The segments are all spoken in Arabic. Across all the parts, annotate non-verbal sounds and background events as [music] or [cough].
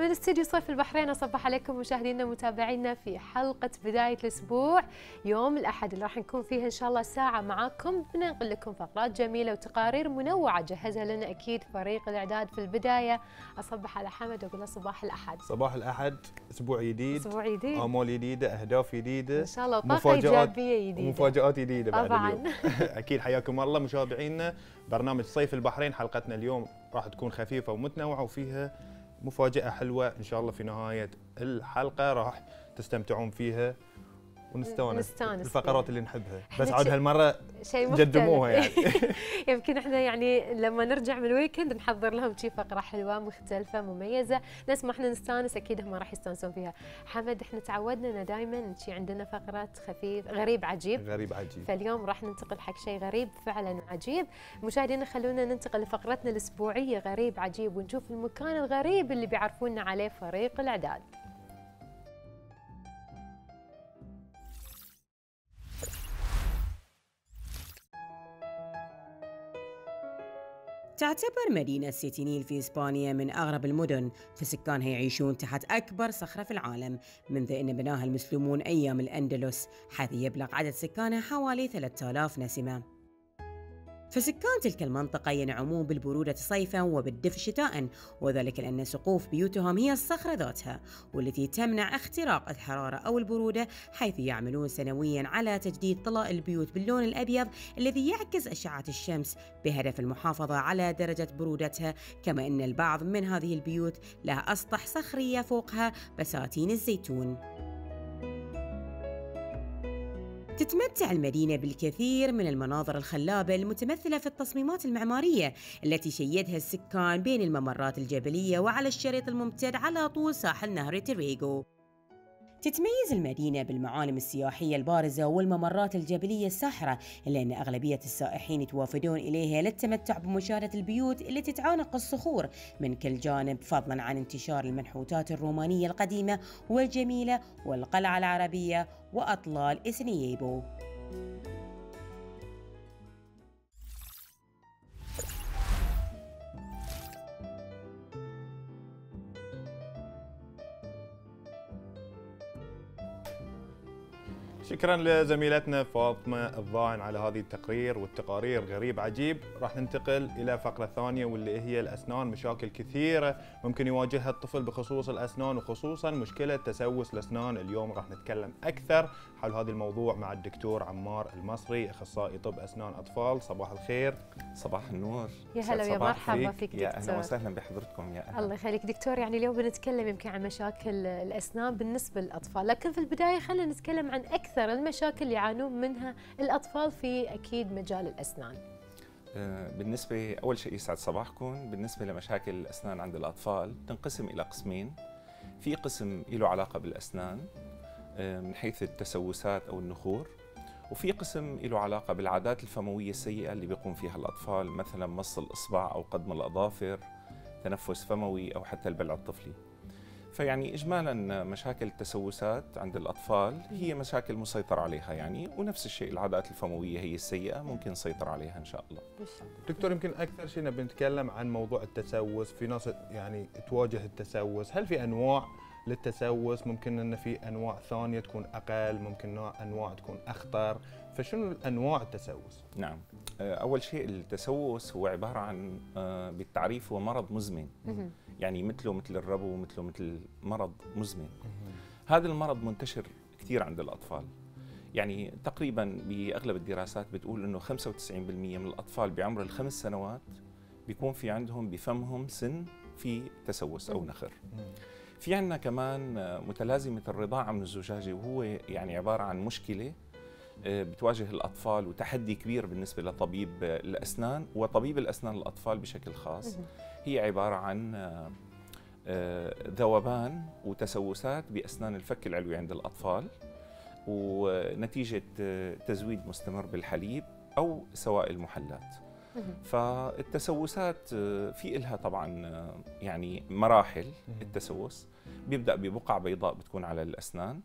من استديو صيف البحرين أصبح عليكم مشاهدينا ومتابعينا في حلقة بداية الأسبوع. يوم الأحد اللي راح نكون فيها إن شاء الله ساعة معاكم. بننقل لكم فقرات جميلة وتقارير منوعة. جهزها لنا أكيد فريق الإعداد في البداية. أصبح على حمد وأقول له صباح الأحد. صباح الأحد. أسبوع جديد. أسبوع جديد. امال جديدة أهداف جديدة. إن شاء الله طاقة إيجابية جديدة. ومفاجات جديدة بعد طبعاً. اليوم. [laughs] أكيد حياكم الله متابعينا برنامج صيف البحرين حلقتنا اليوم راح تكون خفيفة ومتنوعة وفيها مفاجأة حلوة إن شاء الله في نهاية الحلقة راح تستمتعون فيها. ونستانس نستانس الفقرات. اللي نحبها. [laughs] بس عاد هالمرة شيء مختلف. قدموها يعني. [laughs] يمكن إحنا يعني لما نرجع من ال weekend نحضر لهم شي فقرة حلوة مختلفة مميزة. نفس ما إحنا نستانس أكيد هم راح يستانسون فيها. حمد إحنا تعودنا ان دائما شي عندنا فقرات خفيف غريب عجيب. غريب عجيب. فاليوم راح ننتقل حق شيء غريب فعلا وعجيب مشاهدينا خلونا ننتقل لفقرتنا الأسبوعية غريب عجيب ونشوف المكان الغريب اللي بيعرفونا عليه فريق الأعداد. تعتبر مدينة سيتينيل في إسبانيا من أغرب المدن فسكانها يعيشون تحت أكبر صخرة في العالم منذ أن بناها المسلمون أيام الأندلس. حيث يبلغ عدد سكانها حوالي 3000 نسمة. فسكان تلك المنطقة ينعمون بالبرودة صيفا وبالدفء شتاء وذلك لأن سقوف بيوتهم هي الصخرة ذاتها والتي تمنع اختراق الحرارة أو البرودة حيث يعملون سنويا على تجديد طلاء البيوت باللون الأبيض الذي يعكس أشعة الشمس بهدف المحافظة على درجة برودتها. كما أن البعض من هذه البيوت لها أسطح صخرية فوقها بساتين الزيتون. تتمتع المدينة بالكثير من المناظر الخلابة المتمثلة في التصميمات المعمارية التي شيدها السكان بين الممرات الجبلية وعلى الشريط الممتد على طول ساحل نهر تريغو. تتميز المدينة بالمعالم السياحية البارزة والممرات الجبلية الساحرة إلا أن أغلبية السائحين يتوافدون إليها للتمتع بمشاهدة البيوت التي تعانق الصخور. من كل جانب فضلا عن انتشار المنحوتات الرومانية القديمة والجميلة والقلعة العربية وأطلال إسنييبو شكرا لزميلتنا فاطمة الضاين على هذه التقرير والتقارير. غريب عجيب. راح ننتقل إلى فقرة ثانية واللي هي الأسنان مشاكل كثيرة ممكن يواجهها الطفل بخصوص الأسنان وخصوصا مشكلة تسوس الأسنان. اليوم راح نتكلم أكثر حول هذا الموضوع مع الدكتور عمار المصري أخصائي طب أسنان أطفال. صباح الخير. صباح النور. يا هلا ويا مرحبا فيك. يا أهلا دكتور. وسهلا بحضرتكم يا أهلا. الله يخليك. دكتور يعني اليوم بنتكلم يمكن عن مشاكل الأسنان بالنسبة للأطفال لكن في البداية خلينا نتكلم عن أكثر المشاكل اللي يعانون منها الأطفال في أكيد مجال الأسنان. آه، بالنسبة أول شيء يسعد صباحكم. بالنسبة لمشاكل الأسنان عند الأطفال تنقسم إلى قسمين. في قسم له علاقة بالأسنان آه، من حيث التسوسات أو النخور. وفي قسم له علاقة بالعادات الفموية السيئة اللي بيقوم فيها الأطفال مثلا مص الإصبع أو قضم الأظافر تنفس فموي أو حتى البلع الطفلي. فيعني اجمالا مشاكل التسوسات عند الأطفال هي مشاكل مسيطر عليها يعني ونفس الشيء العادات الفموية هي السيئة ممكن نسيطر عليها إن شاء الله. دكتور يمكن أكثر شيء نبي نتكلم عن موضوع التسوس في ناس يعني تواجه التسوس. هل في أنواع للتسوس ممكن إن في أنواع ثانية تكون أقل ممكن نوع- أنواع تكون أخطر. فشنو انواع التسوس؟ نعم. آه، أول شيء التسوس هو عبارة عن آه، بالتعريف هو مرض مزمن. يعني مثله مثل الربو مثله مثل مرض مزمن. هذا المرض منتشر كثير عند الأطفال. يعني تقريبا بأغلب الدراسات بتقول إنه 95% من الأطفال بعمر الخمس سنوات بيكون في عندهم بفمهم سن في تسوس أو مم. نخر. في عندنا كمان متلازمة الرضاعة من الزجاجة وهو يعني عبارة عن مشكلة آه، بتواجه الأطفال وتحدي كبير بالنسبة لطبيب الأسنان وطبيب الأسنان الأطفال بشكل خاص. هي عبارة عن آه، آه، ذوبان وتسوسات بأسنان الفك العلوي عند الأطفال ونتيجة تزويد مستمر بالحليب أو سوائل محلات. فالتسوسات آه، في إلها طبعا آه، يعني مراحل. التسوس. بيبدأ ببقع بيضاء بتكون على الأسنان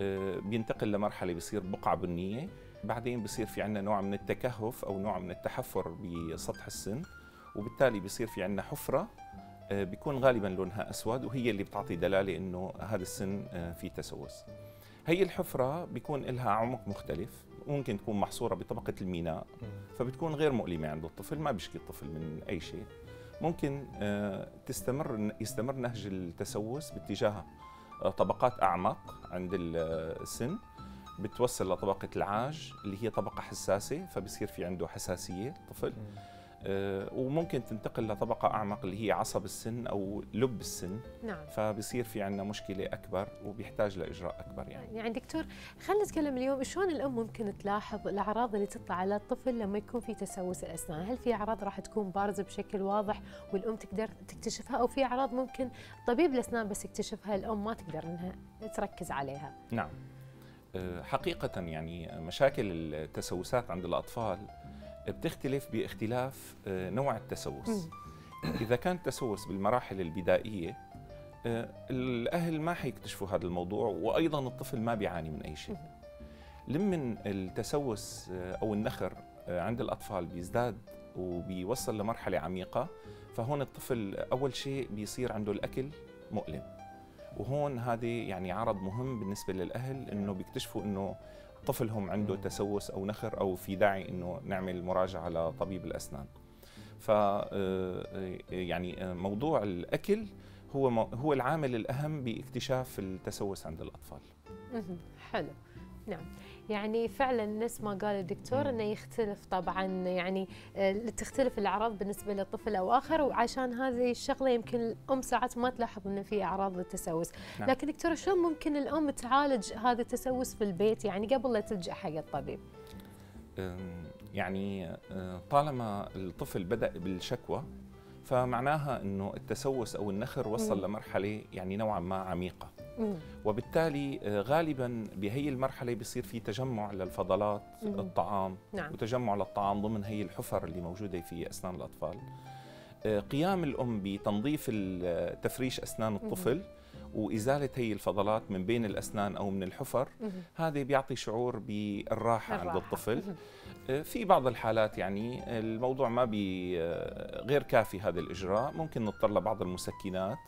آه، بينتقل لمرحلة بصير بقعه بنيه بعدين بصير في عندنا نوع من التكهف أو نوع من التحفر بسطح السن وبالتالي بصير في عندنا حفرة آه، بيكون غالبا لونها أسود وهي اللي بتعطي دلالة إنه هذا السن فيه تسوس. هي الحفرة بيكون لها عمق مختلف. ممكن تكون محصورة بطبقة الميناء فبتكون غير مؤلمة عند الطفل ما بيشكي الطفل من أي شيء. ممكن آه، تستمر يستمر نهج التسوس باتجاه آه، طبقات أعمق عند السن بتوصل لطبقة العاج اللي هي طبقة حساسة فبصير في عنده حساسية الطفل. آه، وممكن تنتقل لطبقة أعمق اللي هي عصب السن أو لب السن. نعم. فبصير في عندنا مشكلة أكبر وبيحتاج لإجراء أكبر يعني. يعني دكتور خلينا نتكلم اليوم شلون الأم ممكن تلاحظ الأعراض اللي تطلع على الطفل لما يكون في تسوس الأسنان؟ هل في أعراض راح تكون بارزة بشكل واضح والأم تقدر تكتشفها أو في أعراض ممكن طبيب الأسنان بس يكتشفها الأم ما تقدر إنها تركز عليها؟ نعم. آه، حقيقة يعني مشاكل التسوسات عند الأطفال بتختلف باختلاف آه، نوع التسوس. إذا كان التسوس بالمراحل البدائية آه، الأهل ما حيكتشفوا هذا الموضوع وأيضا الطفل ما بيعاني من أي شيء. لمن التسوس آه، أو النخر عند الأطفال بيزداد وبيوصل لمرحلة عميقة فهون الطفل أول شيء بيصير عنده الأكل مؤلم. وهون هذه يعني عرض مهم بالنسبة للأهل إنه بيكتشفوا إنه طفلهم عنده تسوس أو نخر أو في داعي إنه نعمل مراجعة لطبيب الأسنان. ف آه، يعني آه، موضوع الأكل هو هو العامل الأهم باكتشاف التسوس عند الأطفال. حلو. نعم. يعني فعلا نفس ما قال الدكتور إنه يختلف طبعا يعني آه، تختلف الأعراض بالنسبة لطفل أو آخر وعشان هذه الشغلة يمكن الأم ساعات ما تلاحظ إنه في أعراض للتسوس نعم. لكن دكتور شلون ممكن الأم تعالج هذا التسوس في البيت يعني قبل لا تلجأ حق الطبيب يعني آه، طالما الطفل بدأ بالشكوى فمعناها إنه التسوس أو النخر وصل مم. لمرحلة يعني نوعا ما عميقة وبالتالي آه، غالبا بهي المرحلة بيصير في تجمع للفضلات. الطعام نعم. وتجمع للطعام ضمن هي الحفر اللي موجودة في أسنان الأطفال. آه، قيام الأم بتنظيف تفريش أسنان الطفل. وإزالة هي الفضلات من بين الأسنان أو من الحفر هذا بيعطي شعور بالراحة عند الطفل. آه، في بعض الحالات يعني الموضوع ما بي غير كافي هذا الإجراء. ممكن نضطر لبعض المسكنات.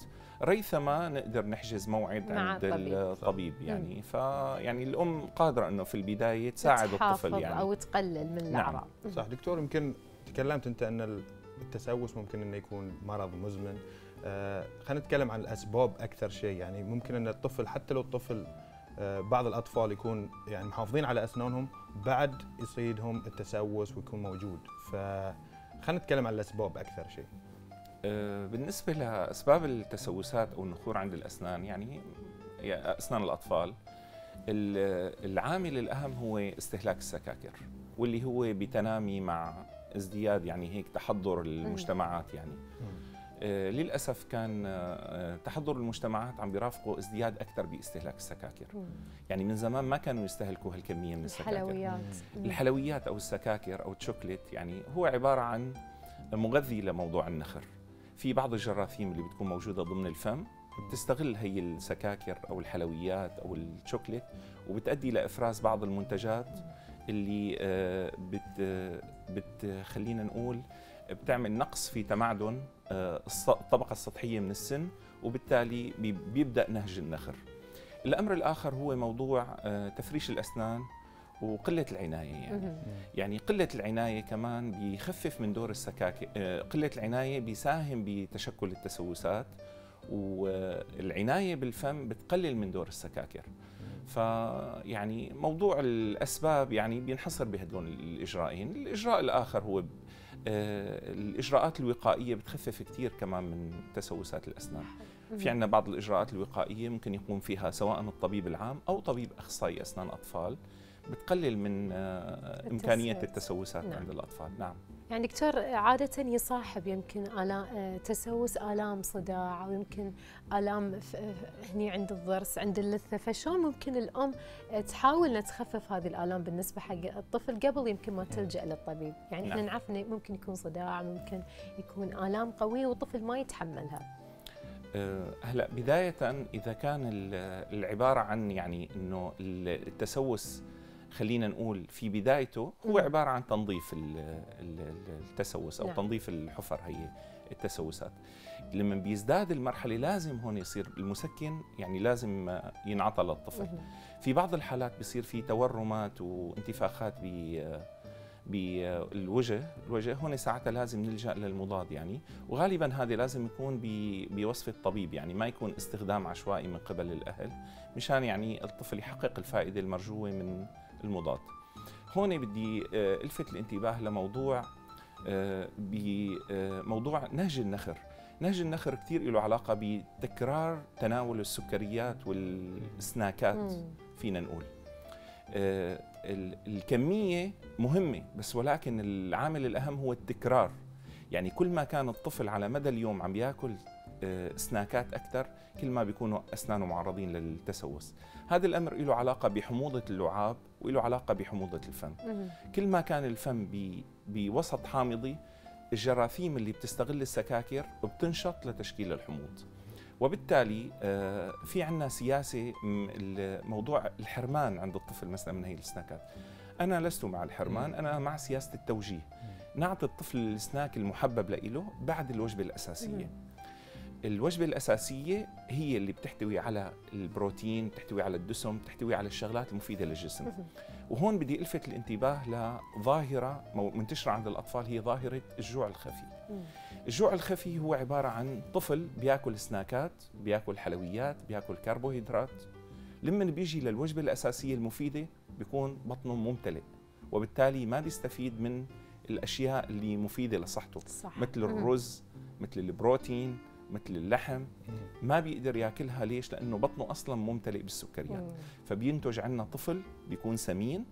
ريثما نقدر نحجز موعد عند الطبيب, الطبيب يعني. فيعني الأم قادرة إنه في البداية تساعد الطفل يعني. أو تقلل من نعم. الأعراض. نعم. صح. دكتور يمكن تكلمت أنت أن التسوس ممكن إنه يكون مرض مزمن. آه خلينا نتكلم عن الأسباب أكثر شيء. يعني ممكن أن الطفل حتى لو الطفل آه بعض الأطفال يكون يعني محافظين على أسنانهم بعد يصيدهم التسوس ويكون موجود. فخلينا نتكلم عن الأسباب أكثر شيء. بالنسبة لأسباب التسوسات أو النخور عند الأسنان يعني أسنان الأطفال العامل الأهم هو استهلاك السكاكر واللي هو بتنامي مع ازدياد يعني هيك تحضر المجتمعات يعني. آه للأسف كان آه تحضر المجتمعات عم بيرافقوا ازدياد أكثر باستهلاك السكاكر. يعني من زمان ما كانوا يستهلكوا هالكمية من السكاكر. الحلويات. الحلويات أو السكاكر أو الشوكليت يعني هو عبارة عن مغذي لموضوع النخر. في بعض الجراثيم اللي بتكون موجودة ضمن الفم بتستغل هي السكاكر أو الحلويات أو الشوكليت وبتؤدي لافراز بعض المنتجات اللي آه، بت بتخلينا نقول بتعمل نقص في تمعدن آه، الطبقة السطحية من السن وبالتالي بيبدأ نهج النخر. الأمر الآخر هو موضوع آه، تفريش الأسنان وقلة العناية يعني. يعني قلة العناية كمان بيخفف من دور السكاكر آه، قلة العناية بيساهم بتشكل التسوسات والعناية بالفم بتقلل من دور السكاكر. فيعني موضوع الأسباب يعني بينحصر بهدول الاجراءين الإجراء الآخر هو آه، الإجراءات الوقائية بتخفف كثير كمان من تسوسات الأسنان. في عندنا بعض الإجراءات الوقائية ممكن يقوم فيها سواء الطبيب العام أو طبيب أخصائي أسنان أطفال. بتقلل من آه، إمكانية التسوسات نعم. عند الأطفال. نعم. يعني دكتور عادة يصاحب يمكن آلام آه، تسوس آلام صداع أو يمكن آلام هني عند الضرس عند اللثة. فشلون ممكن الأم آه، تحاول أن تخفف هذه الآلام بالنسبة حق الطفل قبل يمكن ما تلجأ للطبيب؟ يعني نعم. إحنا نعرف أنه ممكن يكون صداع ممكن يكون آلام قوية والطفل ما يتحملها. هلا بداية إذا كان العبارة عن يعني إنه التسوس خلينا نقول في بدايته هو. عبارة عن تنظيف ال- ال- ال- التسوس أو نعم. تنظيف الحفر هي التسوسات لما بيزداد المرحلة لازم هون يصير المسكن يعني لازم ينعطى للطفل. في بعض الحالات بصير في تورمات وانتفاخات ب بالوجه الوجه هون ساعتها لازم نلجأ للمضاد يعني وغالبا هذا لازم يكون ب- بوصف الطبيب يعني ما يكون استخدام عشوائي من قبل الأهل مشان يعني الطفل يحقق الفائدة المرجوة من المضاد. هون بدي آه، الفت الانتباه لموضوع آه، بموضوع نهج النخر. نهج النخر كثير له علاقة بتكرار تناول السكريات والسناكات. فينا نقول. آه، ال- الكمية مهمة بس ولكن العامل الأهم هو التكرار. يعني كل ما كان الطفل على مدى اليوم عم ياكل آه، سناكات أكثر كل ما بيكونوا أسنانه معرضين للتسوس. هذا الأمر له علاقة بحموضة اللعاب وله علاقة بحموضة الفم. كل ما كان الفم بوسط حامضي الجراثيم اللي بتستغل السكاكر بتنشط لتشكيل الحموض. وبالتالي آه، في عنا سياسة موضوع الحرمان عند الطفل مثلا من هي السناكات. أنا لست مع الحرمان أنا مع سياسة التوجيه. نعطي الطفل السناك المحبب له بعد الوجبة الأساسية. الوجبة الأساسية هي اللي بتحتوي على البروتين بتحتوي على الدسم بتحتوي على الشغلات المفيدة للجسم. وهون بدي ألفت الانتباه لظاهرة منتشرة عند الأطفال هي ظاهرة الجوع الخفي. الجوع الخفي هو عبارة عن طفل بياكل سناكات، بياكل حلويات، بياكل كربوهيدرات. لما بيجي للوجبة الأساسية المفيدة بيكون بطنه ممتلئ وبالتالي ما بيستفيد من الأشياء اللي مفيدة لصحته صح مثل. الرز، مثل البروتين، مثل اللحم ما بيقدر ياكلها. ليش؟ لأنه بطنه أصلا ممتلئ بالسكريات. فبينتج عندنا طفل بيكون سمين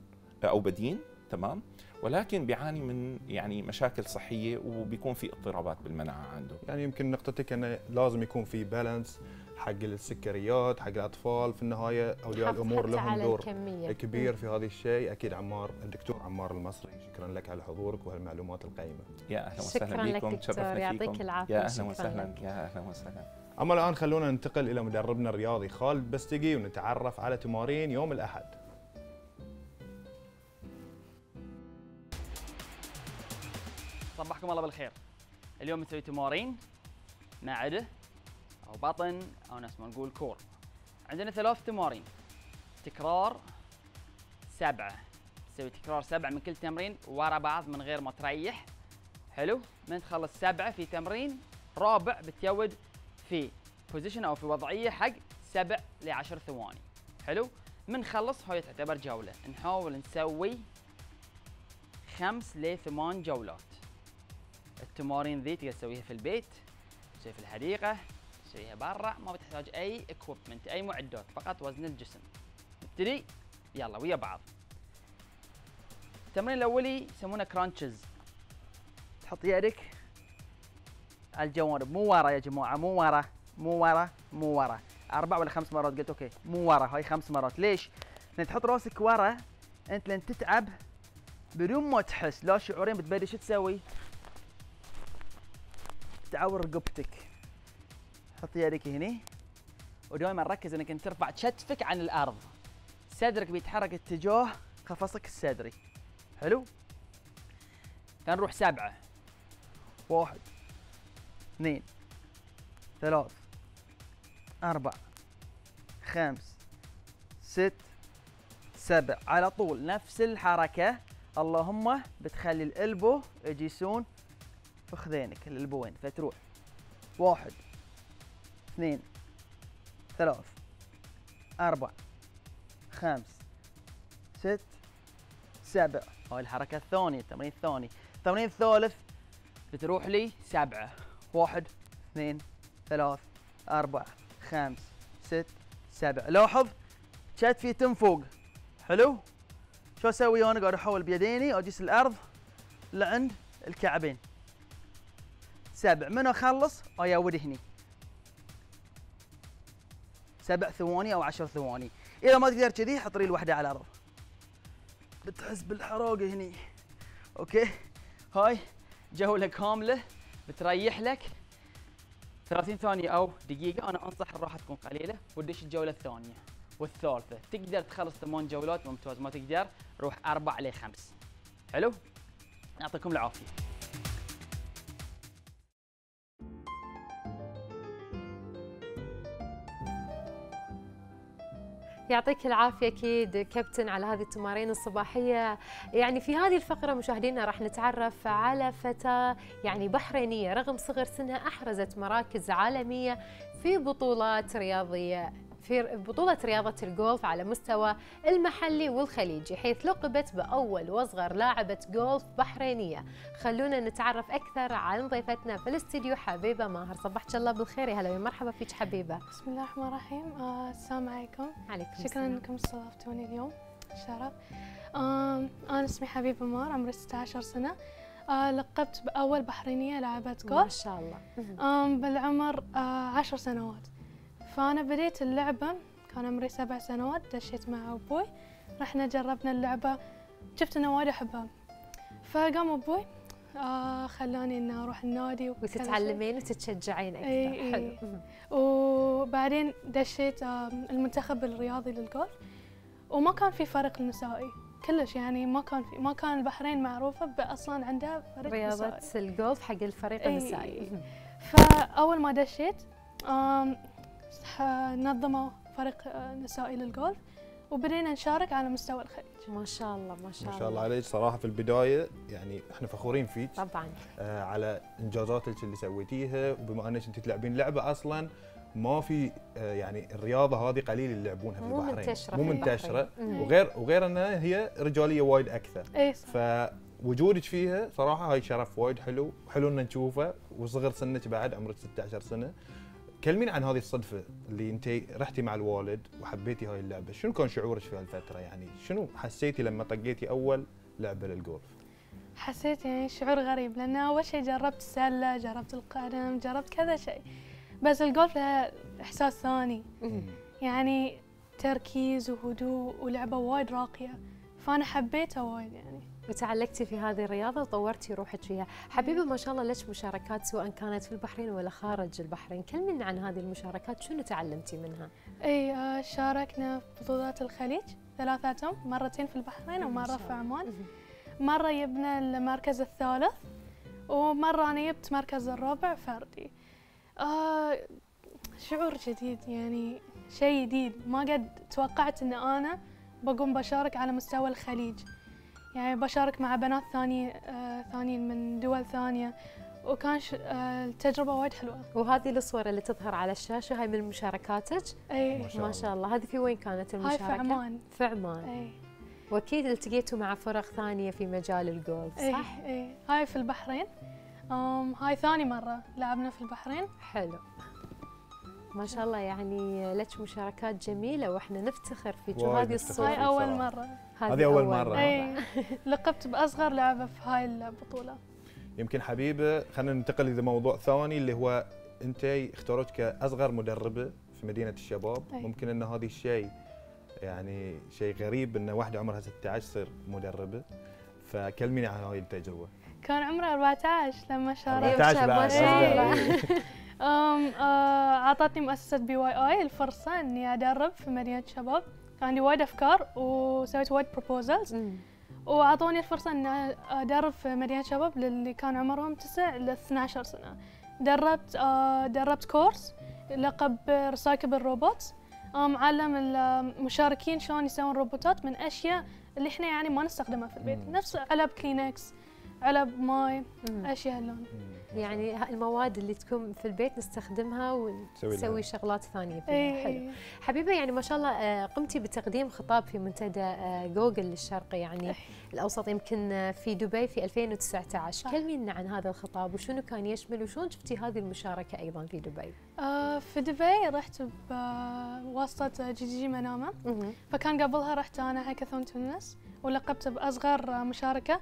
أو بدين تمام؟ ولكن بيعاني من يعني مشاكل صحية وبيكون في اضطرابات بالمناعة عنده. يعني يمكن نقطتك إنه لازم يكون في بالانس حق السكريات حق الأطفال في النهاية اولياء الأمور لهم على دور الكمية. كبير في هذا الشيء. أكيد عمار الدكتور عمار المصري شكرا لك على حضورك وهالمعلومات القيمة. يا أهلا شكراً وسهلا بكم تشرفنا يعطيك فيكم. العافية، يا أهلا وسهلا. يا أهلا وسهلا. أما الآن خلونا ننتقل إلى مدربنا الرياضي خالد بستقي ونتعرف على تمارين يوم الأحد. صبحكم الله بالخير. اليوم نسوي تمارين معده أو بطن أو نفس ما نقول core. عندنا ثلاث تمارين. تكرار سبعة. تسوي تكرار سبعة من كل تمرين ورا بعض من غير ما تريح. حلو؟ من تخلص سبعة في تمرين رابع بتيود في position أو في وضعية حق سبع لعشر ثواني. حلو؟ من نخلص هاي تعتبر جولة. نحاول نسوي خمس لثمان جولات. التمارين ذي تقدر تسويها في البيت تسويها في الحديقة تسويها برا ما بتحتاج أي equipment أي معدات فقط وزن الجسم. نبتدي؟ يلا ويا بعض. التمرين الأولي يسمونه crunches تحط يدك على الجوانب. مو ورا يا جماعة مو ورا مو ورا مو ورا. أربع ولا خمس مرات؟ قلت okay مو ورا هاي خمس مرات. ليش؟ لأن تحط راسك ورا أنت لين تتعب بدون ما تحس. لا شعورين بتبدي شو تسوي؟ تعور رقبتك. حط يدك هني. ودائما ركز إنك أنت ترفع كتفك عن الأرض. صدرك بيتحرك اتجاه قفصك الصدري. حلو؟ نروح سبعة. واحد اثنين ثلاث أربع خمس ست سبع. على طول نفس الحركة. اللهم بتخلي الإلبو يجيسون فخذينك الإلبوين فتروح. واحد اثنين ثلاث أربع خمس ست سبع. هاي الحركة الثانية التمرين الثاني. التمرين الثالث بتروح لي سبعة. واحد اثنين ثلاث أربع خمس ست سبع. لاحظ كتفي يتم فوق. حلو؟ شو أسوي أنا؟ قاعد أحول بيديني اجيس الأرض لعند الكعبين. سبع. من أخلص؟ ايود هني. سبع ثواني أو عشر ثواني. إذا ما تقدر كذي حط ريل واحدة على الأرض. بتحس بالحراقه هني. أوكي؟ هاي جولة كاملة. بتريح لك. 30 ثانية أو دقيقة. أنا أنصح الراحة تكون قليلة. وتدش الجولة الثانية والثالثة. تقدر تخلص ثمان جولات ممتاز. ما تقدر روح أربع لخمس. حلو؟ يعطيكم العافية. يعطيك العافية أكيد كابتن على هذه التمارين الصباحية. يعني في هذه الفقرة مشاهدينا راح نتعرف على فتاة يعني بحرينية رغم صغر سنها أحرزت مراكز عالمية في بطولات رياضية. في بطولة رياضة الجولف على مستوى المحلي والخليجي حيث لقبت بأول وأصغر لاعبة جولف بحرينية. خلونا نتعرف أكثر عن ضيفتنا في الاستديو حبيبة ماهر. صبحك الله بالخير. يا هلا ومرحبا فيك حبيبة. بسم الله الرحمن الرحيم. آه، السلام عليكم. عليكم شكرا السلام. أنكم استضفتوني اليوم. شرف. آم، أنا اسمي حبيبة مار عمري 16 سنة. آه، لقبت بأول بحرينية لاعبة ما جولف شاء الله. بالعمر آه، عشر سنوات. فأنا بديت اللعبة كان عمري سبع سنوات دشيت مع أبوي رحنا جربنا اللعبة شفت إنه وايد أحبها فقام أبوي آه خلاني اني أروح النادي. وتتعلمين وتتشجعين أكثر إي. حلو. وبعدين دشيت آم، المنتخب الرياضي للجولف وما كان في فريق نسائي كلش يعني ما كان في ما كان البحرين معروفة أصلا عندها فريق نسائي الجولف حق الفريق. النسائي. فأول ما دشيت ح- نظموا فريق آه، نسائي للجولف وبدينا نشارك على مستوى الخليج. ما شاء الله ما شاء ما الله شاء الله. عليك. صراحة في البداية يعني إحنا فخورين فيك طبعا. آه على إنجازاتك اللي سويتيها وبما أنك أنت تلعبين لعبة أصلا ما في آه يعني الرياضة هذه قليل اللي يلعبونها في مو البحرين. مو منتشره البحرين. مم. وغير وغير إنها هي رجالية وايد أكثر. اي صح. فوجودك فيها صراحة هاي شرف وايد حلو حلو ان نشوفه وصغر سنك بعد عمرك 16 سنة. كلمين عن هذه الصدفة اللي انت رحتي مع الوالد وحبيتي هاي اللعبة. شنو كان شعورك في هالفترة يعني؟ شنو حسيتي لما طقيتي أول لعبة للجولف حسيت يعني شعور غريب لأن أول شيء جربت السلة جربت القدم جربت كذا شيء بس الجولف لها إحساس ثاني. يعني تركيز وهدوء ولعبة وايد راقية. فأنا حبيتها وايد يعني. وتعلقتي في هذه الرياضة وطورتي روحك فيها. حبيبة ما شاء الله لك مشاركات سواء كانت في البحرين ولا خارج البحرين؟ كلمينا عن هذه المشاركات شنو تعلمتي منها؟ أي آه، شاركنا في بطولات الخليج ثلاثتهم مرتين في البحرين ومرة في. عمان. مرة جبنا المركز الثالث ومرة أنا جبت مركز الرابع فردي. آه شعور جديد يعني شيء جديد. ما قد توقعت أن أنا بقوم بشارك على مستوى الخليج. يعني بشارك مع بنات ثاني آه ثانيين من دول ثانية. وكان. آه التجربة وايد حلوة. وهذه الصور اللي تظهر على الشاشة هاي من مشاركاتك؟ أي. ما شاء ما شاء الله هذه في وين كانت هاي المشاركة؟ في عمان. في عمان. أي. وأكيد التقيتوا مع فرق ثانية في مجال الجولف أي صح؟ أي. هاي في البحرين. أم هاي ثاني مرة لعبنا في البحرين. حلو. ما شاء الله يعني لك مشاركات جميلة وإحنا نفتخر فيك. وهذه نفتخر الصور. فيك. هاي أول صراحة. مرة. هذه أول مرة. أي [laughs] لقبت بأصغر لعبة في هاي البطولة. يمكن حبيبه خلينا ننتقل إلى موضوع ثاني اللي هو أنت اختاروك كأصغر مدربه في مدينة الشباب. أي. ممكن ان هذا الشيء يعني شيء غريب إن واحدة عمرها 16 تصير مدربه فكلميني عن هاي التجربة. كان عمري 14 لما شاركت 14 بعد. [laughs] أم آه، أعطتني مؤسسة BYI الفرصة إني أدرب في مدينة شباب. كان عندي وايد أفكار وسويت وايد proposals مم. وأعطوني الفرصة إني أدرب في مدينة شباب للي كان عمرهم 9 ل 12 سنة دربت آه، دربت course لقب recyclable robot معلم المشاركين شلون يسوون روبوتات من أشياء اللي إحنا يعني ما نستخدمها في البيت. نفس علب كلينكس علب ماي مم. أشياء هاللون يعني المواد اللي تكون في البيت نستخدمها. ونسوي شغلات ثانية فيها إي حلو إي. حبيبة يعني ما شاء الله آه، قمتي بتقديم خطاب في منتدى آه، جوجل الشرقي يعني إيه. الأوسط يمكن آه، في دبي في 2019 صح. كلمينا عن هذا الخطاب وشنو كان يشمل وشلون شفتي هذه المشاركة أيضا في دبي آه، في دبي رحت بواسطة GDG منامة فكان قبلها رحت أنا هاكاثون تونس ولقبت بأصغر آه، مشاركة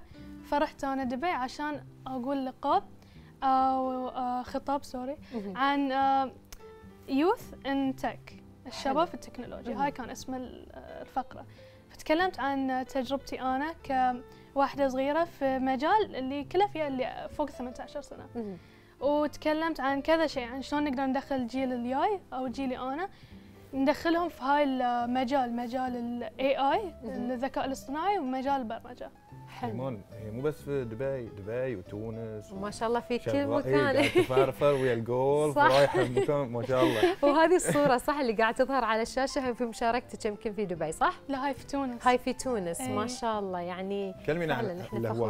فرحت أنا دبي عشان أقول لقب أو آه، خطاب sorry. عن youth in tech الشباب. في التكنولوجيا. هاي كان اسم آه، الفقرة فتكلمت عن تجربتي أنا كواحدة صغيرة في مجال اللي كله فيها اللي فوق 18 سنة. وتكلمت عن كذا شيء عن شلون نقدر ندخل الجيل الجاي أو جيلي أنا ندخلهم في هاي المجال مجال ال AI. الذكاء الاصطناعي ومجال البرمجة حلو. ايمان هي مو بس في دبي دبي وتونس ما شاء الله في كل إيه، مكان. تفرفر ويا الجولف صح. ورايحه مكان ما شاء الله. [laughs] وهذه الصورة صح اللي قاعد تظهر على الشاشة هم في مشاركتك يمكن في دبي صح؟ لا هاي في تونس. هاي في تونس ما إيه. شاء الله. يعني كلمينا عن اللي هو.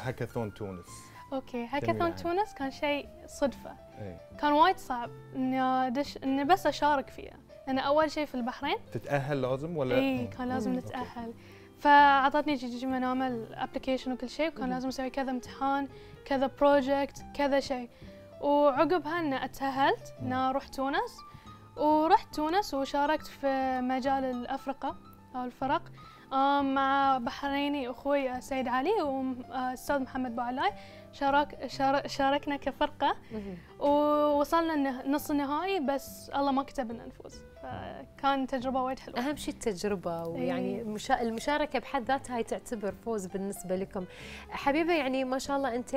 هاكاثون تونس. okay hackathon. تونس كان شيء صدفة. إيه. كان وايد صعب إني أدش إني بس أشارك فيها. لأن أول شيء في البحرين. تتأهل لازم ولا؟ اي كان لازم مم. نتأهل. فأعطتني جي من نعمل ابلكيشن وكل شيء وكان. لازم أسوي كذا امتحان كذا project كذا شيء. وعقبها ان أتأهلت ان أروح تونس. ورحت تونس وشاركت في مجال الأفرقة أو الفرق مع بحريني أخوي سيد علي واستاذ محمد بوعلاي شارك شار- شاركنا كفرقة. ووصلنا نص النهائي بس الله ما كتب لنا نفوز. فكان تجربة وايد حلوة. أهم شيء التجربة ويعني إيه. مشا... المشاركة بحد ذاتها هي تعتبر فوز بالنسبة لكم. حبيبة يعني ما شاء الله أنت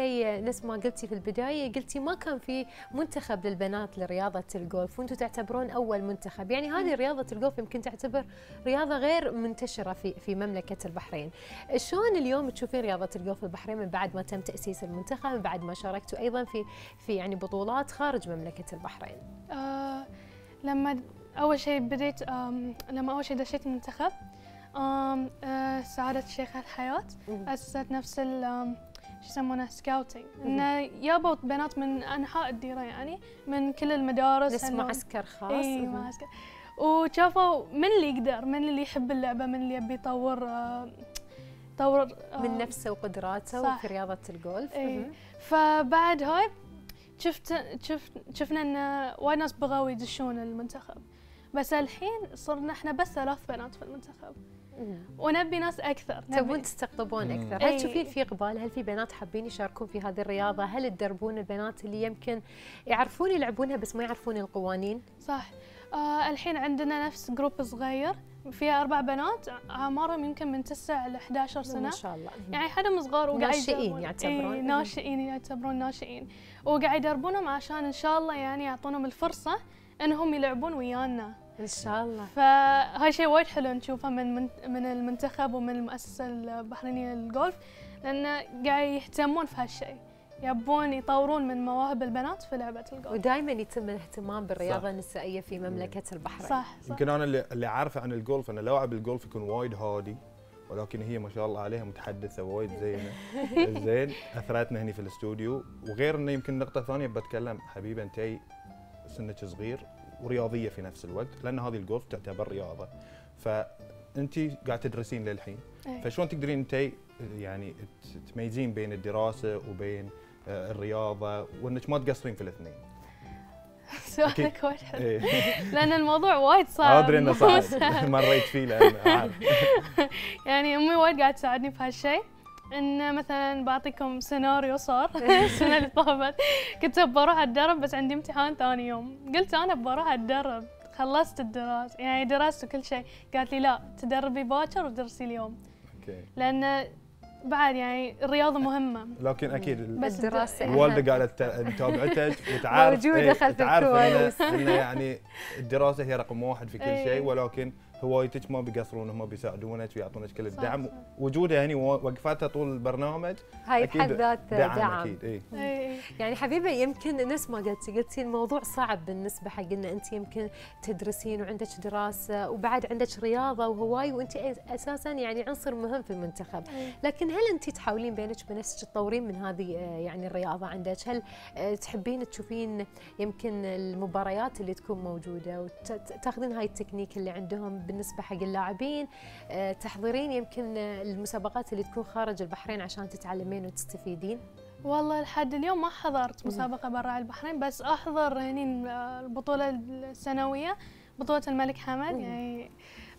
نفس ما قلتي في البداية قلتي ما كان في منتخب للبنات لرياضة الجولف وأنتم تعتبرون أول منتخب. يعني هذه رياضة الجولف يمكن تعتبر رياضة غير منتشرة في في مملكة البحرين. شلون اليوم تشوفين رياضة الجولف البحرين من بعد ما تم تأسيس المنتخب من بعد ما شاركتوا أيضا في في يعني بطولات خارج مملكة البحرين؟ آه لما أول شيء بديت لما أول شيء دشيت المنتخب آم آه سعادة الشيخ الحياة. أسست نفس ال شو يسمونه scouting إنه يابوا بنات من أنحاء الديرة يعني من كل المدارس نفس هالنوع. معسكر خاص إي. معسكر وشافوا من اللي يقدر من اللي يحب اللعبة من اللي يبي يطور يطور آه من نفسه وقدراته صح. في رياضة الجولف. مهم. فبعد هاي شفت شفت شفنا إن وايد ناس بغوا يدشون المنتخب بس الحين صرنا إحنا بس ثلاث بنات في المنتخب. مم. ونبي ناس أكثر تبون تستقطبون. أكثر. هل إيه. تشوفين في إقبال؟ هل في بنات حابين يشاركون في هذه الرياضة؟ هل تدربون البنات اللي يمكن يعرفون يلعبونها بس ما يعرفون القوانين؟ صح. آه الحين عندنا نفس جروب صغير فيها أربع بنات. اعمارهم يمكن من 9 ل 11 ما سنة. شاء الله. يعني حدهم صغار وقاعد ناشئين يدربون. يعتبرون. إيه ناشئين يعتبرون ناشئين. وقاعد يدربونهم عشان إن شاء الله يعني يعطونهم الفرصة انهم يلعبون ويانا. إن شاء الله. فهاي شيء وايد حلو نشوفه من من من المنتخب ومن المؤسسة البحرينية للجولف لأن قاعد يهتمون في هالشيء يبون يطورون من مواهب البنات في لعبة الجولف ودائما يتم الاهتمام بالرياضة صح. النسائية في مملكة البحرين. صح صح. يمكن أنا اللي, اللي عارفه عن الجولف أن لاعب الجولف يكون وايد هادي ولكن هي ما شاء الله عليها متحدثة وايد زينة. [laughs] زين اثرتنا هني في الاستوديو. وغير انه يمكن نقطة ثانية بتكلم حبيبه انت سنك صغير ورياضية في نفس الوقت لأن هذه الجولف تعتبر رياضة. فانت قاعد تدرسين للحين إيه. فشلون تقدرين أنت يعني تميزين بين الدراسة وبين آه، الرياضة وأنك ما تقصرين في الاثنين؟ سؤالك وايد حلو. إيه. [laughs] لأن الموضوع وايد صعب. أدري إنه صعب. [laughs] مريت فيه لأن [laughs] يعني أمي وايد قاعد تساعدني في هالشيء. إن مثلا بعطيكم سيناريو صار [laughs] السنة اللي طافت. كنت بروح أتدرب بس عندي امتحان ثاني يوم. قلت أنا بروح أتدرب. خلصت الدراسة. يعني درست وكل شيء. قالت لي لا تدربي باكر ودرسي اليوم. okay. لأن بعد يعني الرياضة مهمة. لكن أكيد ال- بس الدراسه أهم. الوالدة قاعدة ت- متابعتك وتعرف [laughs] موجودة إيه، خلف تعرف الكواليس. إنه- انه يعني الدراسة هي رقم واحد في كل إيه. شيء ولكن هوايتك ما بيقصرون هم بيساعدونك ويعطونك كل الدعم صح. وجوده هني وقفتها طول البرنامج هاي بحد ذاتها دعم, دعم, أكيد اي إيه. يعني حبيبة يمكن نفس ما قلتي قلتي الموضوع صعب بالنسبة حق إن أنت يمكن تدرسين وعندك دراسة وبعد عندك رياضة وهواي وأنت أساسا يعني عنصر مهم في المنتخب إيه. لكن هل أنت تحاولين بينك وبين نفسك تطورين من هذه آه، يعني الرياضة عندك هل آه، تحبين تشوفين يمكن المباريات اللي تكون موجودة وتاخذين هاي التكنيك اللي عندهم بالنسبة حق اللاعبين آه، تحضرين يمكن المسابقات اللي تكون خارج البحرين عشان تتعلمين وتستفيدين؟ والله لحد اليوم ما حضرت مسابقة برا البحرين بس أحضر هني البطولة السنوية بطولة الملك حمد مم. يعني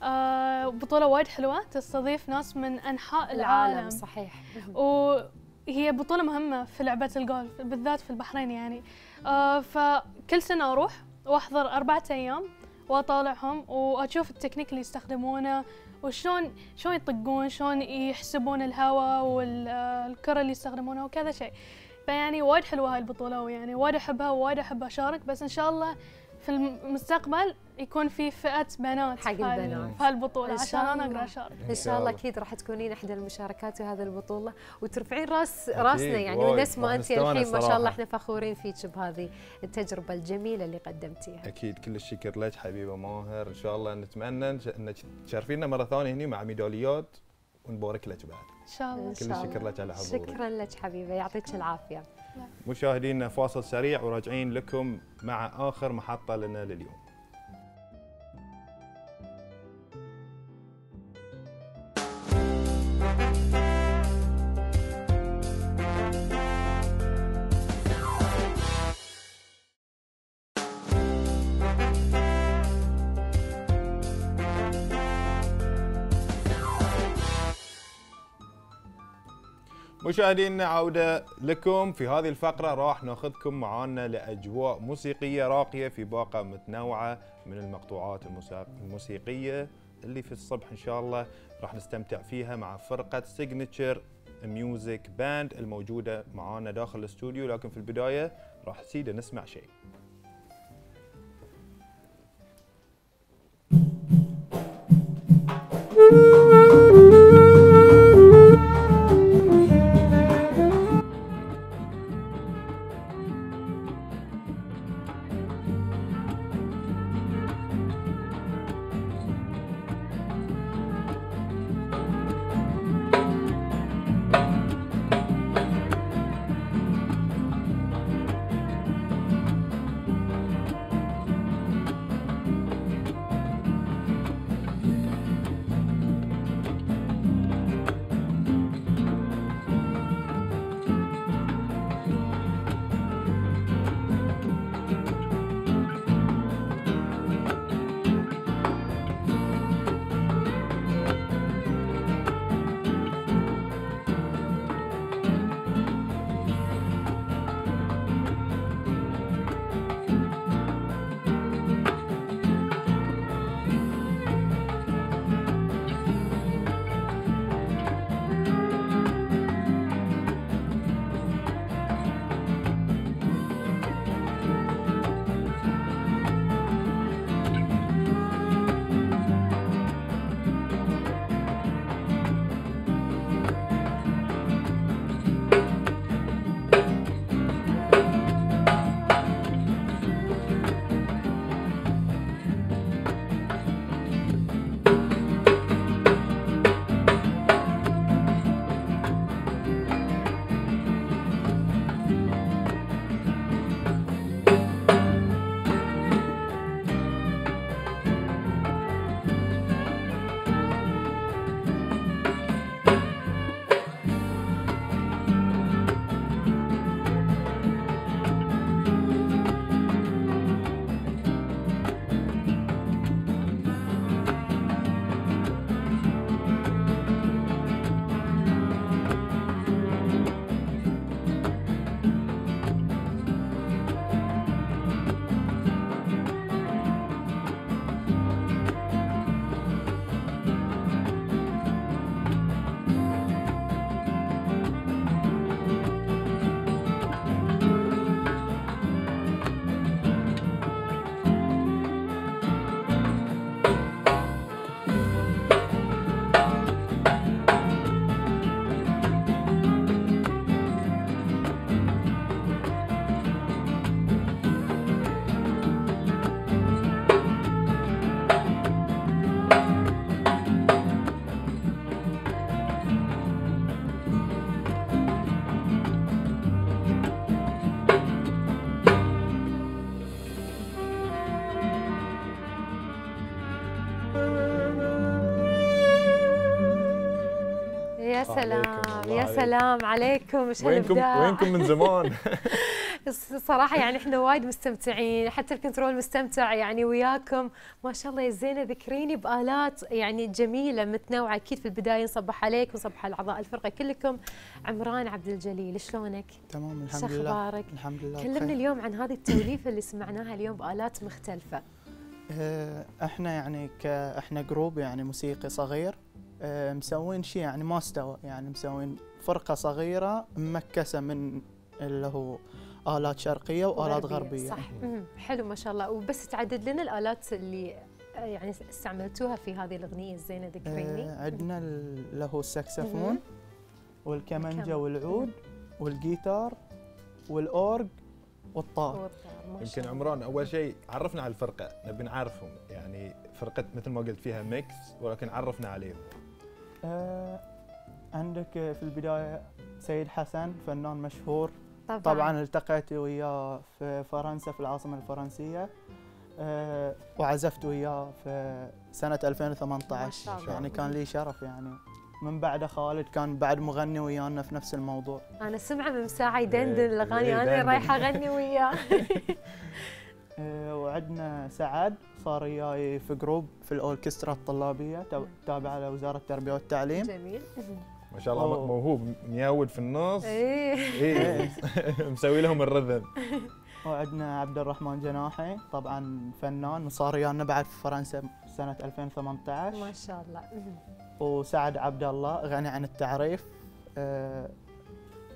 آه، بطولة وايد حلوة تستضيف ناس من أنحاء العالم صحيح. وهي بطولة مهمة في لعبة الجولف بالذات في البحرين يعني. آه، فكل سنة أروح وأحضر أربعة أيام وأطالعهم وأشوف التكنيك اللي يستخدمونه وشلون شلون يطقون شلون يحسبون الهواء والكرة اللي يستخدمونها وكذا شيء. فيعني وايد حلوة هاي البطولة ويعني وايد أحبها ووايد أحب أشارك بس إن شاء الله في المستقبل يكون في فئة بنات حق البنات. في هالبطولة إن عشان شاء أنا الله. أقدر اشارك إن شاء الله أكيد راح تكونين إحدى المشاركات في هذه البطولة وترفعين راس راسنا يعني. ونفس ما انت الحين ما شاء. الله إحنا فخورين فيك بهذه التجربة الجميلة اللي قدمتيها أكيد كل الشكر لك حبيبة ماهر إن شاء الله نتمنى انك تشرفينا مرة ثانية هنا مع ميداليات ونبارك لك بعد إن شاء الله كل الشكر. لك على حضورك شكرا لك حبيبة يعطيك العافية مشاهدينا فاصل سريع وراجعين لكم مع آخر محطة لنا لليوم. مشاهدينا عودة لكم في هذه الفقرة. راح ناخذكم معانا لأجواء موسيقية راقية في باقة متنوعة من المقطوعات الموسيقية اللي في الصبح إن شاء الله راح نستمتع فيها مع فرقة Signature Music Band الموجودة معانا داخل الاستوديو. لكن في البداية راح سيدة نسمع شيء. يا [laughs] سلام عليكم إيش وينكم وينكم من زمان؟ [laughs] [laughs] صراحة يعني إحنا وايد مستمتعين حتى الكنترول مستمتع يعني وياكم. ما شاء الله يا زينة ذكريني بآلات يعني جميلة متنوعة أكيد في البداية. نصبح عليك ونصبح على أعضاء الفرقة كلكم. عمران عبد الجليل شلونك؟ تمام الحمد لله. أخبارك؟ الحمد لله كلمنا. اليوم عن هذه التوليفة اللي سمعناها اليوم بآلات مختلفة. آه، إحنا يعني إحنا group يعني موسيقي صغير. آه، مسوين شيء يعني ما استوى يعني مسوين فرقة صغيرة ممكسة من اللي هو آلات شرقية وآلات غربية. صح. حلو ما شاء الله. وبس تعدد لنا الآلات اللي آه، يعني استعملتوها في هذه الأغنية الزينة ذكريني آه عندنا ال- له السكسفون كم- والعود والجيتار والأورج والطار. والطار، ما شاء يمكن. عمران أول شيء عرفنا على الفرقة نبي نعرفهم. يعني فرقة مثل ما قلت فيها ميكس ولكن عرفنا عليهم. آه عندك في البداية سيد حسن فنان مشهور. طبعا, طبعا التقيت وياه في فرنسا في العاصمة الفرنسية. آه وعزفت وياه في سنة 2018 ما شاء الله. يعني كان لي شرف يعني. من بعده خالد كان بعد مغني ويانا في نفس الموضوع. أنا سمعة من ساعه يدندن إيه، الأغاني إيه، أنا يدندن. رايحة أغني وياه. [laughs] [laughs] آه وعندنا سعد صار وياي في group في الأوركسترا الطلابية تاب- تابعة لوزارة التربية والتعليم. جميل. [laughs] ما شاء الله أوه. موهوب مياود في النص. إيه. إيه [laughs] مسوي لهم الرذم [laughs] وعندنا عبد الرحمن جناحي طبعا فنان وصار ويانا بعد في فرنسا سنة 2018 ما شاء الله. [laughs] وسعد عبد الله غني عن التعريف. آه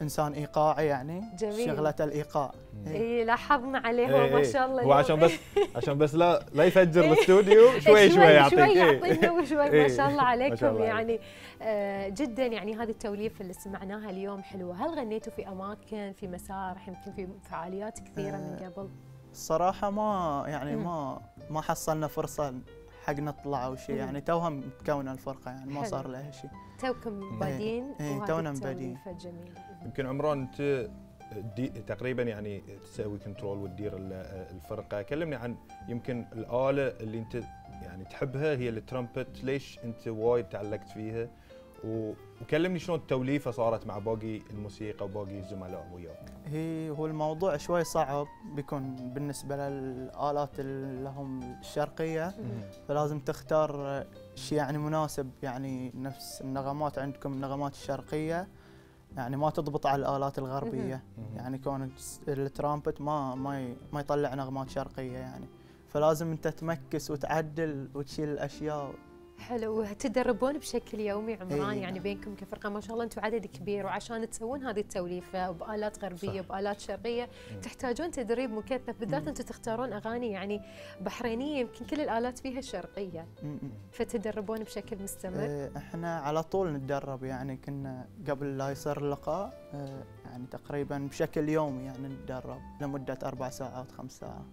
إنسان إيقاعي يعني جميل. شغلته الإيقاع إيه. إيه لاحظنا عليهم إيه، ما إيه. شاء الله هو عشان. بس [laughs] عشان بس لا لا يفجر إيه. الاستوديو شوي شوي يعطيك شوي إيه. يعطينا وشوي ما إيه. [laughs] شاء الله عليكم يعني آه جدا يعني هذه التوليفه اللي سمعناها اليوم حلوة هل غنيتوا في أماكن في مسارح يمكن في فعاليات كثيرة من آه، قبل الصراحة ما يعني. ما ما حصلنا فرصة حق نطلع أو شيء. يعني توها متكونة الفرقة يعني ما. صار لها شيء توكم بادين إيه، وهذه تونا مبادين. التوليفة جميلة يمكن عمران أنت تقريبا يعني تسوي كنترول وتدير ال- الفرقة. كلمني عن يمكن الآلة اللي أنت يعني تحبها هي الترامبت ليش أنت وايد تعلقت فيها؟ وكلمني شلون التوليفة صارت مع باقي الموسيقى وباقي الزملاء وياك. هي هو الموضوع شوي صعب بيكون بالنسبة للآلات اللي هم الشرقية. فلازم تختار شيء يعني مناسب يعني نفس النغمات. عندكم النغمات الشرقية يعني ما تضبط على الآلات الغربية. يعني كون الترامبت ما ما ما يطلع نغمات شرقية يعني. فلازم أنت تمكس وتعدل وتشيل الأشياء حلو تدربون بشكل يومي عمران إيه. يعني بينكم كفرقة ما شاء الله أنتم عدد كبير وعشان تسوون هذه التوليفة بآلات غربية صح. بآلات شرقية مم. تحتاجون تدريب مكثف بالذات. أنتم تختارون أغاني يعني بحرينية يمكن كل الآلات فيها شرقية. فتدربون بشكل مستمر إحنا على طول نتدرب يعني كنا قبل لا يصير اللقاء يعني تقريبا بشكل يومي يعني نتدرب لمدة أربع ساعات خمس ساعات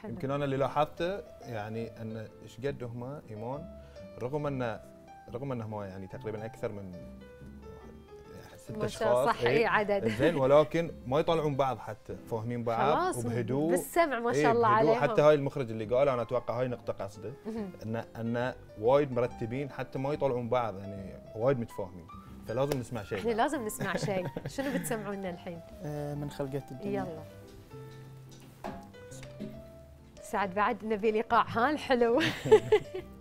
حلو. يمكن أنا اللي لاحظته يعني أن إيش قد هم ايمان رغم ان رغم انهم يعني تقريبا أكثر من ست أشخاص صح اي عدد. زين ولكن ما يطلعون بعض حتى فاهمين بعض خلاص وبهدوء. بالسمع ما إيه، شاء الله بهدوء. عليهم. حتى هاي المخرج اللي قال أنا أتوقع هاي نقطة قصده. ان أن وايد مرتبين حتى ما يطلعون بعض يعني وايد متفاهمين. فلازم نسمع إحنا شيء لازم نسمع شيء. شنو بتسمعون لنا الحين؟ [laughs] آه، من خلقة الدنيا. يلا. سعد بعد نبي الايقاع ها الحلو. [laughs]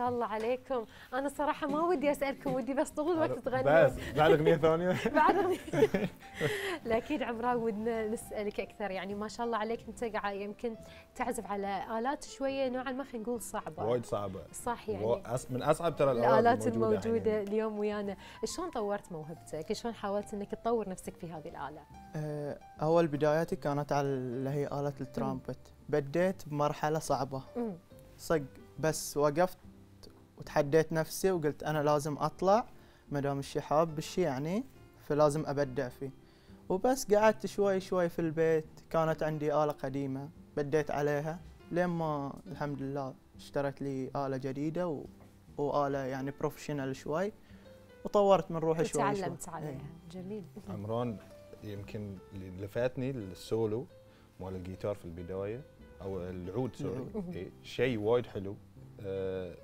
شاء الله عليكم. أنا صراحة ما ودي أسألكم ودي بس طول الوقت بس تغنون. بعد أغنية ثانية؟ [laughs] بعد أغنية. لا أكيد عمران ودنا نسألك أكثر. يعني ما شاء الله عليك أنت قاعد يمكن تعزف على آلات شوية نوعا ما خلينا نقول صعبة. وايد صعبة. صح يعني. و- من أصعب ترى الآلات الموجودة الموجودة يعني. اليوم ويانا. شلون طورت موهبتك؟ شلون حاولت إنك تطور نفسك في هذه الآلة؟ آه، أول بداياتي كانت على اللي هي آلة الترامبت. بديت بمرحلة صعبة. أمم. صج بس وقفت وتحديت نفسي وقلت أنا لازم أطلع ما دام الشي حاب بالشي يعني فلازم أبدع فيه. وبس قعدت شوي شوي في البيت كانت عندي آلة قديمة بديت عليها لين ما الحمد لله اشتريت لي آلة جديدة و... وآلة يعني professional شوي. وطورت من روحي شوي شوي. وتعلمت إيه. عليها جميل. عمران يمكن اللي لفاتني السولو مال الجيتار في البداية أو العود سوري. إيه، شيء وايد حلو. آه،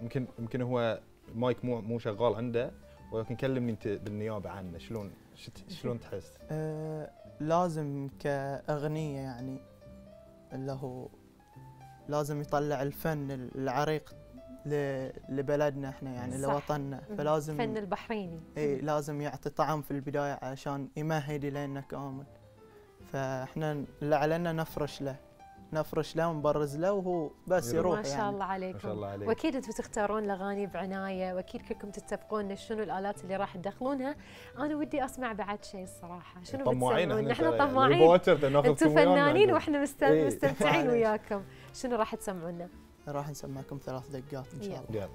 يمكن يمكن هو مايك مو مو شغال عنده ولكن كلمني انت بالنيابة عنه شلون شت- شلون تحس؟ آه لازم كأغنية يعني اللي هو لازم يطلع الفن العريق لبلدنا إحنا يعني صح. لوطننا. فلازم الفن البحريني إي لازم يعطي طعم في البداية عشان يمهد لنا كامل فاحنا اللي علينا نفرش له نفرش له ونبرز له وهو بس يروح. ما شاء يعني. الله عليكم. ما شاء الله عليك. وأكيد أنتم تختارون الأغاني بعناية وأكيد كلكم تتفقون شنو الآلات اللي راح تدخلونها. أنا ودي أسمع بعد شيء الصراحة. شنو طماعين بتسوون؟ إحنا يعني طماعين. أنتم فنانين [laughs] وإحنا إيه. مستمتعين. [laughs] وياكم. شنو راح تسمعونا؟ راح نسمعكم ثلاث دقات إن شاء. الله. يلا.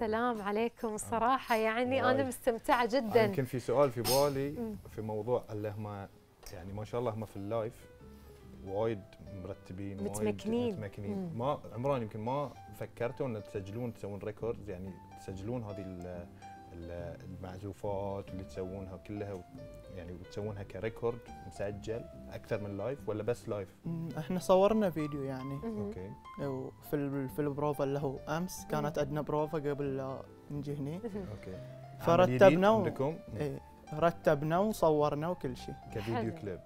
سلام عليكم يعني أنا وايد. مستمتعة أنا جدا يمكن في سؤال في بالي. في موضوع اللي هم يعني ما شاء الله هم في ال live وايد مرتبين متمكنين. متمكنين. أما عمران يمكن ما فكرتوا إن تسجلون تسوون records يعني تسجلون هذه ال- ال- المعزوفات واللي تسوونها كلها يعني وتسوونها ك record مسجل أكثر من live ولا بس live؟ إحنا صورنا فيديو يعني. أوكي. وفي ال- في البروفا اللي هو أمس كانت عندنا بروفا قبل لا نجي هني. أوكي. فرتبنا عندكم؟ إيه رتبنا وصورنا وكل شيء. كفيديو. كليب.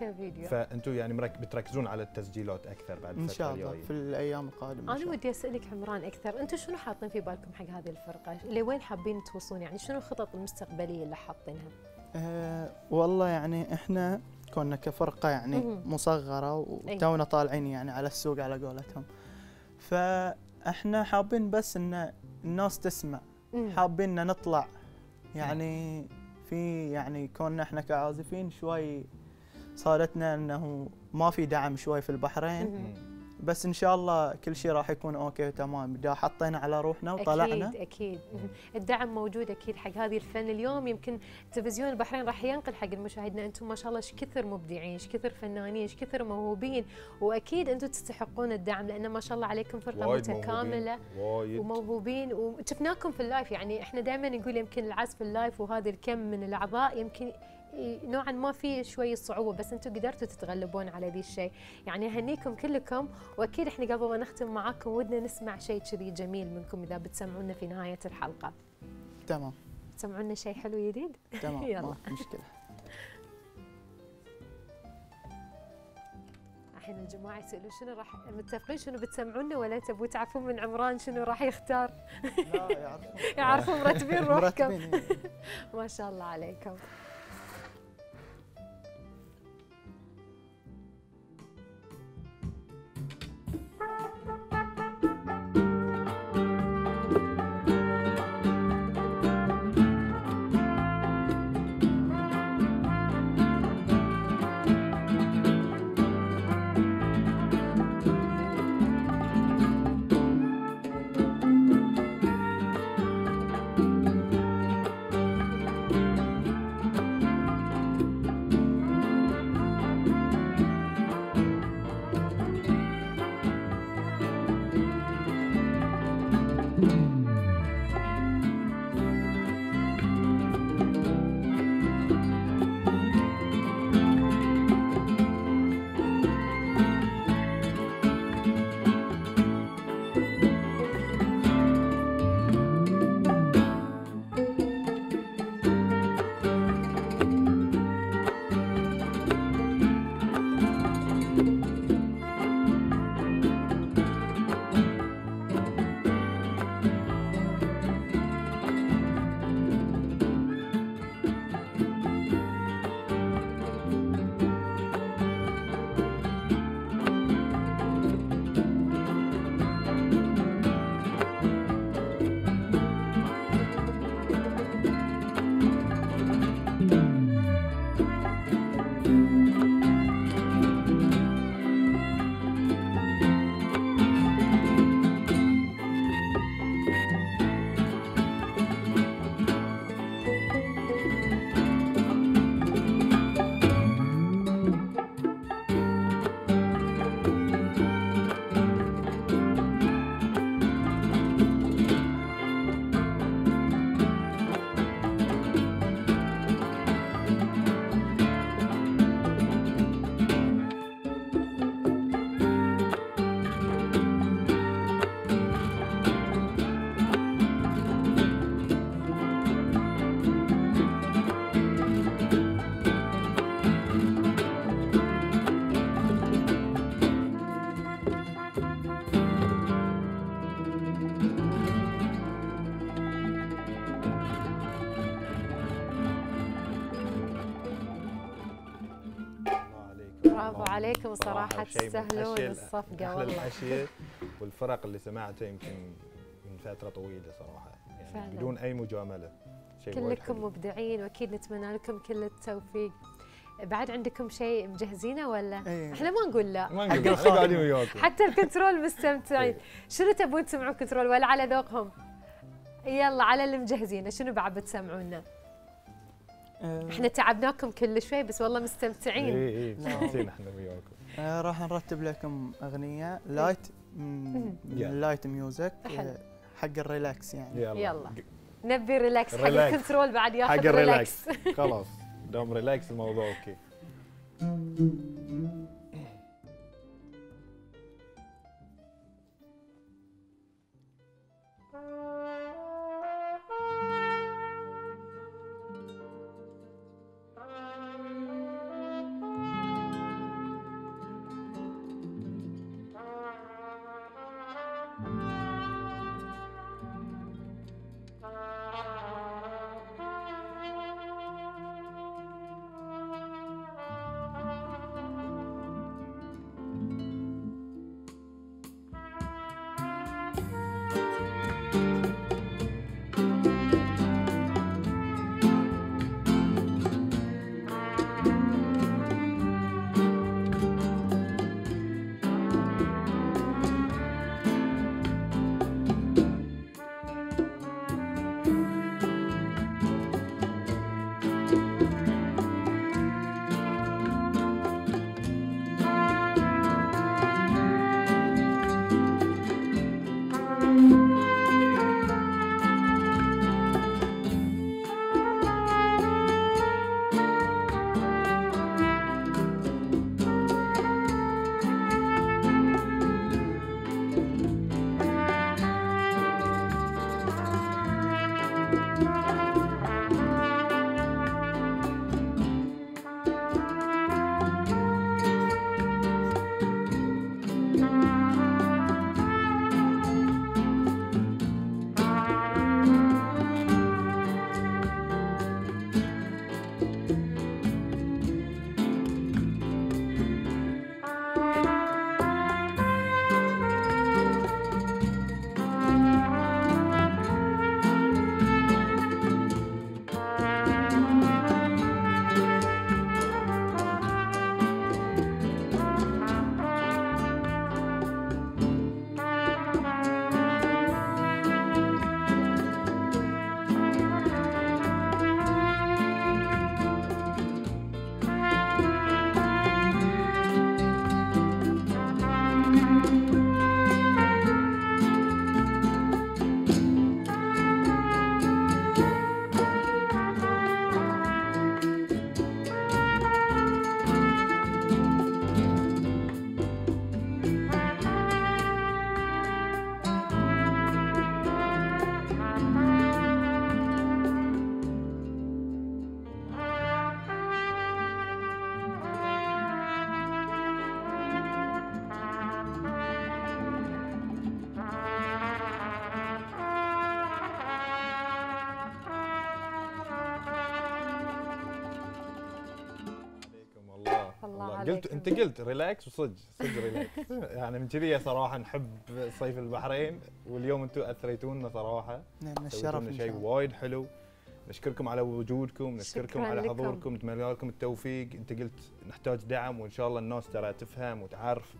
كفيديو. فانتم يعني مرك- بتركزون على التسجيلات أكثر بعد إن شاء الله في الأيام القادمة أنا ودي أسألك عمران أكثر أنتم شنو حاطين في بالكم حق هذه الفرقة؟ لوين حابين توصلون؟ يعني شنو الخطط المستقبلية اللي حاطينها؟ أه والله يعني إحنا كنا كفرقة يعني. مصغرة أي. وتونا طالعين يعني على السوق على قولتهم فإحنا حابين بس إن الناس تسمع. حابين إن نطلع يعني في يعني كوننا إحنا كعازفين شوي صارتنا إنه ما في دعم شوي في البحرين. بس إن شاء الله كل شيء راح يكون أوكي تمام دا حطينا على روحنا وطلعنا. أكيد أكيد. [laughs] الدعم موجود أكيد حق هذه الفن اليوم. يمكن تلفزيون البحرين راح ينقل حق المشاهدين. أنتم ما شاء الله إيش كثر مبدعين إيش كثر فنانين إيش كثر موهوبين. وأكيد أنتم تستحقون الدعم لأن ما شاء الله عليكم فرقة متكامله موهوبين وايد. وموهوبين. وشفناكم في ال live يعني إحنا دائما نقول يمكن العزف ال live وهذا الكم من الأعضاء. يمكن نوعا ما في شوي صعوبة بس أنتم قدرتوا تتغلبون على ذي الشيء. يعني أهنيكم كلكم وأكيد إحنا قبل ما نختم معاكم ودنا نسمع شيء كذي جميل منكم إذا بتسمعونا في نهاية الحلقة. تمام. تسمعونا شيء حلو جديد؟ تمام [laughs] يلا. مشكلة. الحين الجماعة يسألون شنو راح متفقين شنو بتسمعونا ولا تبوا تعرفون من عمران شنو راح يختار؟ لا يعرفون. [laughs] يعرفون مرتبين روحكم. يعني. [laughs] ما شاء الله عليكم. من تستاهلون أحلى والله. الأشياء والفرق اللي سمعتها يمكن من فترة طويلة صراحة يعني فعلاً. بدون أي مجاملة. شيء كلكم. مبدعين وأكيد نتمنى لكم كل التوفيق. بعد عندكم شيء مجهزينه ولا؟ إيه. إحنا ما نقول لا. ما نقول إحنا قاعدين وياكم. حتى ال control مستمتعين. إيه. شنو تبون تسمعون control ولا على ذوقهم؟ يلا على اللي مجهزينه. شنو بعد بتسمعونا؟ آه، إحنا تعبناكم كل شوي بس والله مستمتعين. اي اي مستانسين إحنا وياكم. آه، راح نرتب لكم أغنية light من light music حق ال relax يعني. يلا. يلا. نبي relax حق relax. ال control بعد حق ياخذ ال relax relax خلاص. دام relax الموضوع okay. [laughs] انت قلت relax وصدق صدق relax [laughs] يعني من كذي صراحة نحب صيف البحرين واليوم أنتم أثريتونا صراحة. نعم الشرف شيء. وايد حلو. نشكركم على وجودكم نشكركم على لكم. حضوركم نتمنى لكم التوفيق. انت قلت نحتاج دعم وإن شاء الله الناس ترى تفهم وتعرف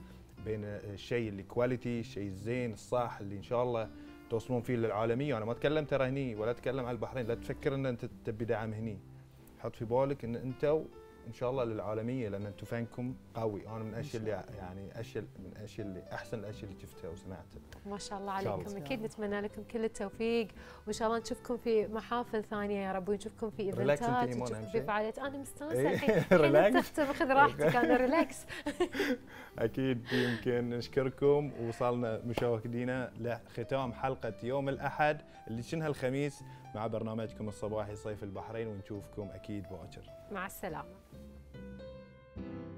بين الشيء اللي quality الشيء الزين الصح اللي إن شاء الله توصلون فيه للعالمية. وأنا ما أتكلم ترى هني ولا أتكلم على البحرين. لا تفكر إن أنت تبي دعم هني. حط في بالك إن أنتم إن شاء الله للعالمية لأن أنتم فنكم قوي. أنا من الاشياء اللي يعني أشياء من الاشياء اللي أحسن الأشياء اللي شفتها وسمعتها. ما شاء الله عليكم. أكيد نتمنى لكم كل التوفيق. وإن شاء الله نشوفكم في محافل ثانية يا رب ونشوفكم في إيفنتات ونشوفكم في. فعاليات. أنا مستانسة إيه، الحين. [laughs] اختم خذ راحتك أنا [laughs] relax أكيد يمكن نشكركم. وصلنا مشاهدينا لختام حلقة يوم الأحد اللي شنها الخميس مع برنامجكم الصباحي صيف البحرين ونشوفكم أكيد باكر مع السلامة. you.